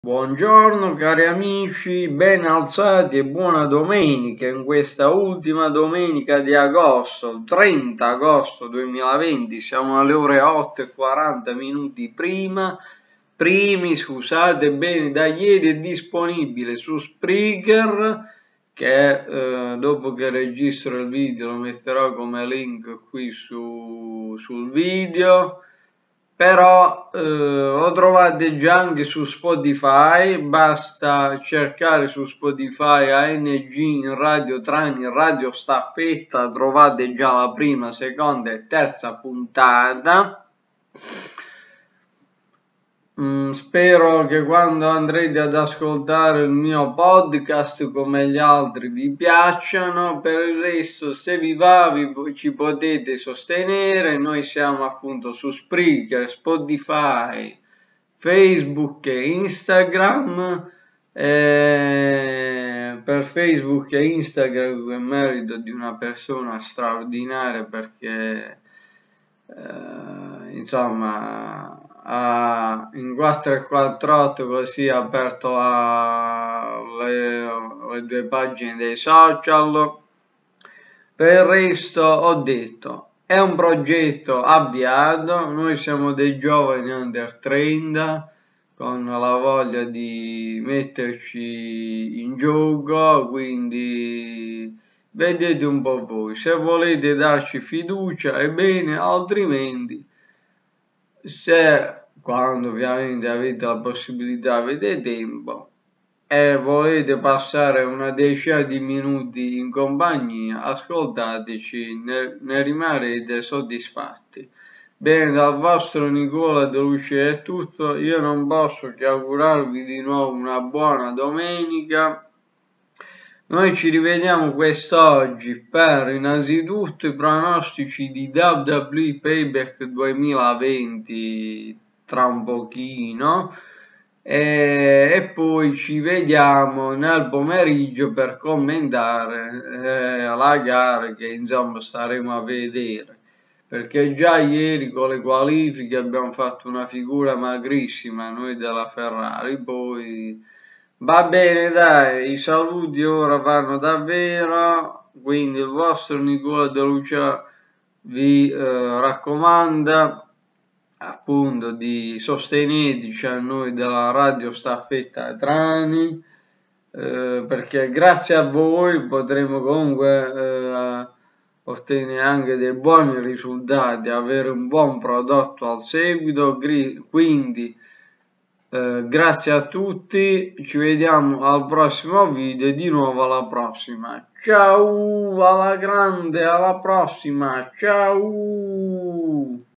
Buongiorno cari amici, ben alzati e buona domenica in questa ultima domenica di agosto, 30 agosto 2020, siamo alle ore 8 e 40 minuti prima, primi scusate bene, da ieri è disponibile su Spreaker che eh, dopo che registro il video lo metterò come link qui su, sul video però eh, lo trovate già anche su Spotify, basta cercare su Spotify ANG in radio Trani, radio staffetta, trovate già la prima, seconda e terza puntata. Mm, spero che quando andrete ad ascoltare il mio podcast come gli altri vi piacciono. Per il resto, se vi va, vi, ci potete sostenere. Noi siamo appunto su Spreaker, Spotify, Facebook e Instagram. E per Facebook e Instagram è merito di una persona straordinaria perché eh, insomma in 448 così ha aperto la, le, le due pagine dei social. Per il resto ho detto è un progetto avviato. Noi siamo dei giovani under 30 con la voglia di metterci in gioco quindi vedete un po' voi. Se volete darci fiducia è bene altrimenti se quando ovviamente avete la possibilità, avete tempo e volete passare una decina di minuti in compagnia, ascoltateci, ne, ne rimarrete soddisfatti. Bene, dal vostro Nicola De Luce è tutto, io non posso che augurarvi di nuovo una buona domenica. Noi ci rivediamo quest'oggi per innanzitutto i pronostici di WWE Payback 2020 tra un pochino e, e poi ci vediamo nel pomeriggio per commentare eh, la gara che insomma staremo a vedere. Perché già ieri con le qualifiche abbiamo fatto una figura magrissima noi della Ferrari poi va bene dai i saluti ora vanno davvero quindi il vostro Nicola De Lucia vi eh, raccomanda appunto di sosteneteci a noi della radio staffetta Trani eh, perché grazie a voi potremo comunque eh, ottenere anche dei buoni risultati avere un buon prodotto al seguito quindi eh, grazie a tutti ci vediamo al prossimo video e di nuovo alla prossima. Ciao alla grande alla prossima. Ciao